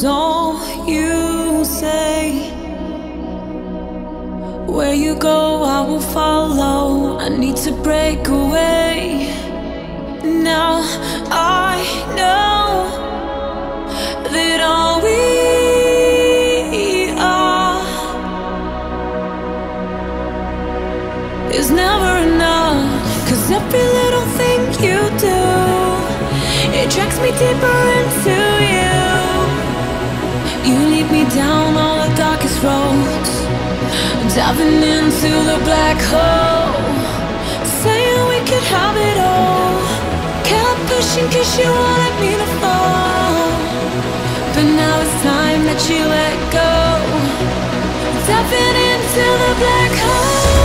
is all you say. Where you go, I will follow. I need to break away. Now I know that all we are is never enough. Cause every little thing you do, it drags me deeper into you. Diving into the black hole. Saying we could have it all. Kept pushing cause you wanted me to fall. But now it's time that you let go. Diving into the black hole.